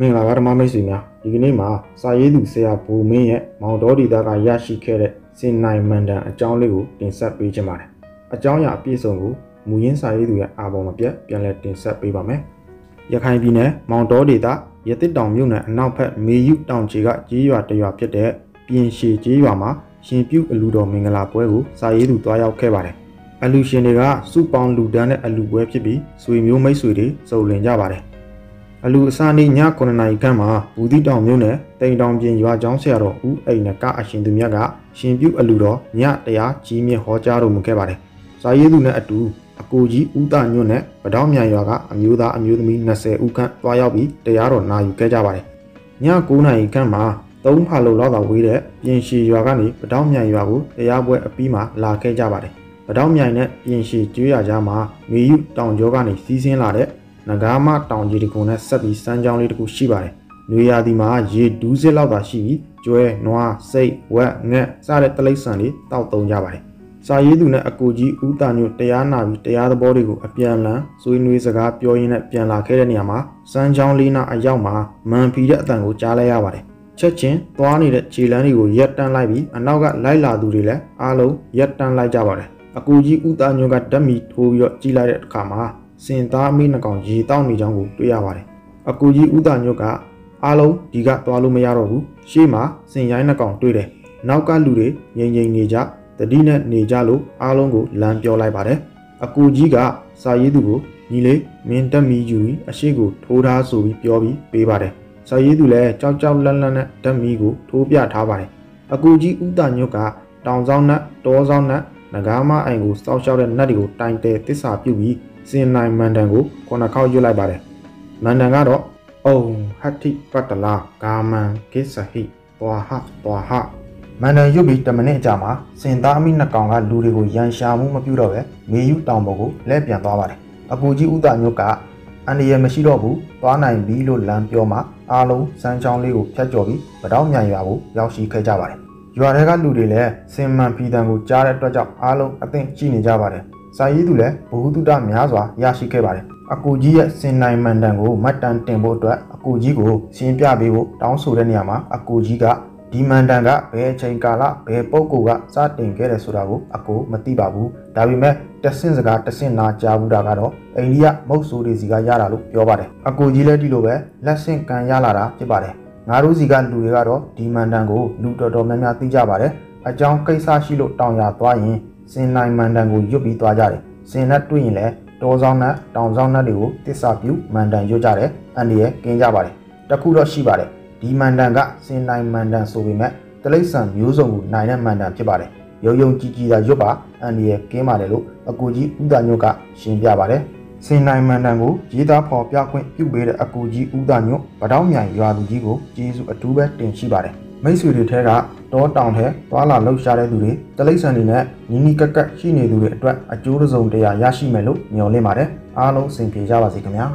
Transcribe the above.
မင်္ဂလာပါဓမ္မမိတ်ဆွေများဒီကနေ့မှာစာရေးသူဆရာဘူမင်းရဲ့မောင်တော်ဒီသားကရရှိခဲ့တဲ့စင်နိုင်မန်တန်အကြောင်းလေးကိုတင်ဆက်ပေးခြင်းပါတယ်အကြောင်းအရာအပြည့်စုံကိုမူရင်းစာရေးသူရဲ့အာဘော်မပြတ်ပြန်လည်တင်ဆက်ပေးပါမယ်ရခိုင်ပြည်နယ်မောင်တော်ဒေသရတစ်တောင်မြို့နယ်အနောက်ဘက်မေယူတောင်ချေကကြီးရွာတရွာဖြစ်တဲ့ပြင်ရှည်ကြီးရွာမှာရှင်ပြုအလူတော်မင်္ဂလာပွဲကိုစာရေးသူတွားရောက်ခဲ့ပါတယ်အလူရှင်တွေကစုပေါင်းလူဒန်းတဲ့အလူပွဲဖြစ်ပြီးဆွေမျိုးမိတ်ဆွေတွေစုံလင်ကြပါတယ် အလူအစာနေ့ည9နာရီခန့်မှာဘူးတိတောင်မြို့နယ်တိန်တောင်ပြင်ရွာကျောင်းဆရာတော်ဦးအိမ်နကအရှင်သူမြတ်ကရှင်ပြုအလူတော်ညတရားကြီးမြင့်ဟောကြားတော်မူခဲ့ပါတယ်စာရေးသူနဲ့အတူအကိုကြီးဦးတာညွန့်နဲ့ဗတောင်းမြန်ရွာကအမျိုးသားအမျိုးသမီး20ဦးခန့်တွားရောက်ပြီးတရားတော်နာယူခဲ့ကြပါတယ်ည9နာရီခန့်မှာသုံးဖာလုံလောက်သာဝေးတဲ့ပြင်ရှည်ရွာကနေပတောင်းမြိုင်ရွာကိုတရားပွဲအပြီးမှာလာခဲ့ကြပါတယ်။ပတောင်းမြိုင်နဲ့ပြင်ရှည်ကျွေးရကြားမှာမေယူတောင်ကျောကနေစီးဆင်းလာတဲ့ နဂါမတောင်ကြီးတကုံနဲ့ဆက်ပြီးစမ်းကြောင်းလေးတစ်ခုရှိပါတယ်။နွေရာသီမှာရေဒူးစစ်လောက်သာရှိပြီးကျွဲနွားစိတ်ဝက်ငှက်စတဲ့တလိပ်ဆန်တွေတောက်သုံးကြပါတယ်။စာရေးသူနဲ့အကူကြီးဦးတာညွတ်တရားနာပြီးတရားသဘောတွေကိုအပြန်လန်ဆွေးနွေးစကားပြောရင်းနဲ့ပြန်လာခဲ့တဲ့နေရာမှာစမ်းချောင်းလေးနာအရောက်မှာမန်ဖီတဲ့အတန်ကိုကြားလိုက်ရပါတယ်ချက်ချင်းသွားနေတဲ့ခြေလမ်းတွေကိုရက်တန်းလိုက်ပြီးအနောက်ကလိုက်လာသူတွေလည်းအားလုံးရက်တန်းလိုက်ကြပါတယ်အကူကြီးဦးသားညွန့်ကဓာတ်မီထိုးပြီးတော့ကြီးလိုက်တဲ့အခါမှာ စင်သားအမိနှကောင်ရေတောက်နေကြောင်းကိုတွေ့ရပါတယ်အကူကြီးဦးသားညွန့်ကအားလုံးဒီကသွားလို့မရတော့ဘူးရှေ့မှာစင်ရိုင်းနှကောင်တွေ့တယ်နောက်ကလူတွေငိမ့်ငိမ့်နေကြတတိနဲ့နေကြလို့အားလုံးကိုလမ်းပြောလိုက်ပါတယ်အကူကြီးကစာရေးသူကိုညီလေးမင်းတက်မီယူပြီးအရှိကိုထိုးထားဆိုပြီးပြောပြီးပေးပါတယ်စာရေးသူလည်းကြောက်ကြောက်လန့်လန့်နဲ့ဓာတ်မီကိုထိုးပြထားပါတယ်အကူကြီးဥတညွတ်ကတောင်ဆောင်နတ်တောဆောင်န တ်ငကားမအိုင်ကိုစောက်ရှောက်တဲ့နတ်တွေကိုတိုင်တဲတစ္ဆာပြုတ်ပြီးစင်နိုင်မန်တန်ကိုခုနှစ်ခေါက်ရွတ်လိုက်ပါတယ်မန်တန်ကတော့အုံဟတ္တိပတ္တလာဂာမန်ကိစ္စဟိပွာဟပွာဟမန်တန်ရွတ်ပြီး10မိနစ်အကြာမှာစင်သားအမိနှစ်ကောင်ကလူတွေကိုရန်ရှာမှုမပြုတော့ပဲမေယူတောင်ပေါ်ကိုလဲပြန်သွားပါတယ်အကူကြီးဥတညွတ်ကအန်ဒီရမရှိတော့ဘူးသွားနိုင်ပြီလို့လမ်းပြောမှအားလုံးစမ်းချောင်းလေးကိုဖျက်ကျော်ပြီးဗတောင်းမြန်ရွာကိုရောက်ရှိခဲ့ကြပါတယ် ရွာထဲကလူတွေလည်းစင်မှန်ဖီတန်ကိုကြားတဲ့အတွက်ကြောင့်အားလုံးအသင့်ရှိနေကြပါတယ်စာရေးသူလည်းဘ ഹു တုတများစွာရရှိခဲ့ပါတယ်အကူကြီးရဲ့စင်နိုင်မန်တန်ကိုမတ်တန်တင်ဖို့အတွက်အကူကြီးကိုရှင်းပြပေးဖို့တောင်းဆိုတဲ့နေရာမှာအကူကြီးကဒီမန်တန်ကဘယ်အချိန်ကာလဘယ်ပုံကိုကစတင်ခဲ့တယ်ဆိုတာကိုအကိုမသိပါဘူးဒါပေမဲ့တဆင့်စကားတဆင့်နာကြားဘူးတာကတော့အိန္ဒိယမုတ်ဆိုးတွေစီကရတာလို့ပြောပါတယ်အကိုကြီးလည်းဒီလိုပဲလက်ဆင့်ကမ်းရလာတာဖြစ်ပါတယ် ငါတို့စီကလူတွေကတော့ဒီမန်တန်ကိုလူတော်တော်များများသိကြပါတယ်အကြောင်းကိစ္စရှိလို့တောင်ရသွားရင်စင်နိုင်မန်တန်ကိုရွတ်ပြီးသွားကြတယ်စင်နဲ့တွေ့ရင်လည်းတောဆောင်နဲ့တောင်ဆောင်နဲ့တွေကိုတစ္ဆာပြုမန်တန်ရွတ်ကြတယ်အန်ဒီရဲ့ကင်းကြပါတယ်တခုတော့ရှိပါတယ်ဒီမန်တန်ကစင်နိုင်မန်တန်ဆိုပေမဲ့တလိษံမျိုးစုံကိုနိုင်တဲ့မန်တန်ဖြစ်ပါတယ်ရုံရုံကြည်ကြည်သာရွတ်ပါအန်ဒီရဲ့ကင်းပါတယ်လို့အကူကြီးဦးတာညွတ်ကရှင်းပြပါတယ် စင်နိုင်မန်တန်ကိုရေးသားဖော်ပြခွင့်ပြုပေးတဲ့အကူကြီးဦးတာညွတ်ဗတောင်းမြိုင်ရွာသူကြီးကိုကျေးဇူးအထူးပဲတင်ရှိပါတယ်မိတ်ဆွေတွေထဲကတောတောင်ထဲသွာလာလှုပ်ရှားတဲ့သူတွေတလိษံတွေနဲ့နီးနီးကပ်ကပ်ရှိနေသူတွေအတွက်အကျိုးတစုံတရာရရှိမယ်လို့မျှော်လင့်ပါတယ်အားလုံးစင်ပြေကြပါစေခင်ဗျာ